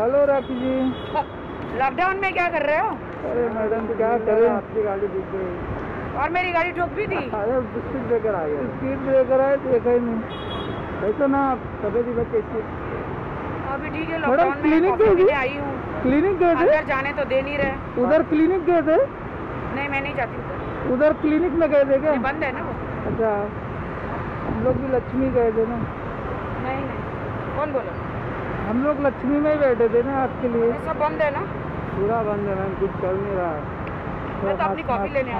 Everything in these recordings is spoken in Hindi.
हेलो राखी जी। लॉकडाउन में क्या कर रहे हो? अरे मैडम क्या करें? आपकी गाड़ी दिख गई। और मेरी गाड़ी ठोक भी थी। अरे स्पीड ब्रेकर आ गया स्पीड ब्रेकर आए देखा ही नहीं। कैसे ना आप तबियत वबियत कैसी अभी ठीक है लॉकडाउन में क्लिनिक आई हूँ। क्लिनिक गए थे? अंदर जाने तो दे नहीं रहे। उधर क्लिनिक गए थे? नहीं मैं नहीं जाती उधर। उधर क्लिनिक में गए थे क्या? बंद है ना वो? अच्छा। हम लोग भी लक्ष्मी गए थे ना। नहीं नहीं। कौन बोला? हम लोग लक्ष्मी में ही बैठे थे ना आपके लिए। सब बंद है ना? पूरा बंद है मैम कुछ चल नहीं रहा। है मैं तो अपनी कॉफ़ी लेने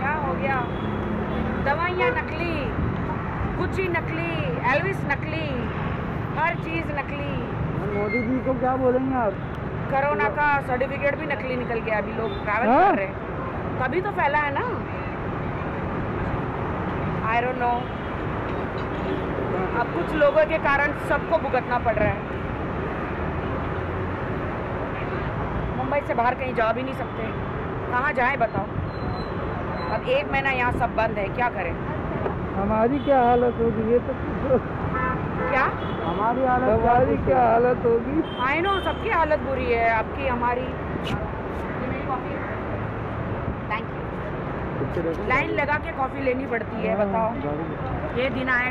क्या हो गया? दवाइयाँ नकली गुच्ची नकली एल्विस नकली हर चीज़ नकली। मोदी जी को क्या बोलेंगे आप? कोरोना का सर्टिफिकेट भी नकली निकल गया अभी लोग ट्रैवल हाँ? कर रहे हैं। तभी तो फैला है ना। आई डोंट नो अब कुछ लोगों के कारण सबको भुगतना पड़ रहा है। मुंबई से बाहर कहीं जा भी नहीं सकते। कहाँ जाए बताओ। अब एक महीना यहाँ सब बंद है क्या करें? हमारी क्या हालत होगी? ये तो। क्या? हमारी हालत हमारी क्या हालत होगी? आई नो सबकी हालत बुरी है आपकी हमारी। थैंक यू लाइन लगा के कॉफ़ी लेनी पड़ती है बताओ। ये दिन आए।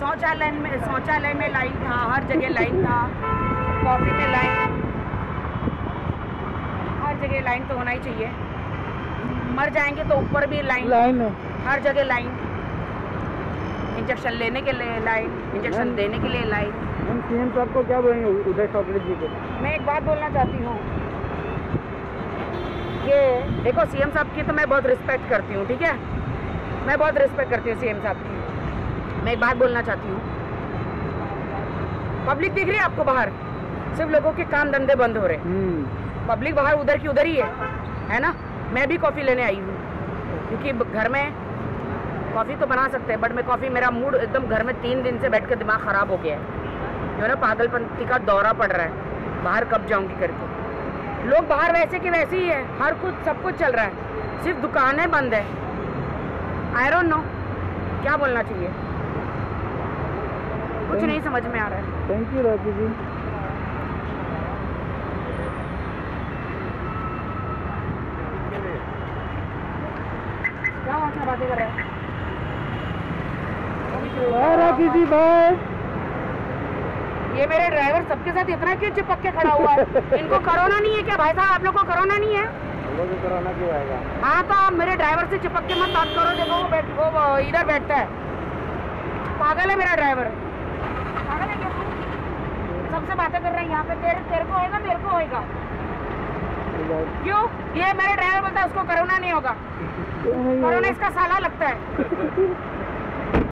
शौचालय में शौचालय में लाइन था हर जगह लाइन था। कॉफ़ी में लाइन हर जगह लाइन तो होना ही चाहिए। मर जाएँगे तो ऊपर भी लाइन लाइन हर जगह लाइन इंजेक्शन लेने के लिए लाइन इंजेक्शन देने के लिए लाइन हम सीएम साहब को क्या बोलेंगे? उदय ठाकरे जी को। मैं एक बात बोलना चाहती हूँ। ये देखो सीएम साहब की तो मैं बहुत रिस्पेक्ट करती हूँ ठीक है? मैं बहुत रिस्पेक्ट करती हूँ सीएम साहब की। मैं एक बात बोलना चाहती हूँ। पब्लिक दिख रही है आपको बाहर? सिर्फ़ लोगों के काम धंधे बंद हो रहे पब्लिक बाहर उधर की उधर ही है है ना? मैं भी कॉफ़ी लेने आई हूँ क्योंकि घर में कॉफ़ी तो बना सकते हैं बट मैं कॉफ़ी मेरा मूड एकदम घर में तीन दिन से बैठ कर दिमाग ख़राब हो गया है। जो ना पागलपंती का दौरा पड़ रहा है। बाहर कब जाऊँगी करके? लोग बाहर वैसे कि वैसे ही है हर कुछ सब कुछ चल रहा है। सिर्फ़ दुकानें बंद है। आई डोंट नो क्या बोलना चाहिए? कुछ नहीं समझ में आ रहा है। थैंक यू राखी जी क्या बातें कर रहे हैं? बाय राखी ये मेरे ड्राइवर सबके साथ इतना क्यों चिपक के खड़ा हुआ है? इनको कोरोना नहीं है क्या भाई साहब? आप लोग को कोरोना नहीं है? कोरोना क्यों आएगा? हाँ तो आप मेरे ड्राइवर से चिपक के मत बात करो। देखो वो बैठ वो इधर बैठता है। पागल है मेरा ड्राइवर। पागल है क्या? सबसे बातें कर रहे हैं यहाँ पे। तेरे तेरे को होएगा मेरे को होएगा। क्यों? ये मेरे ड्राइवर बोलता है उसको कोरोना नहीं होगा। कोरोना इसका साला लगता है।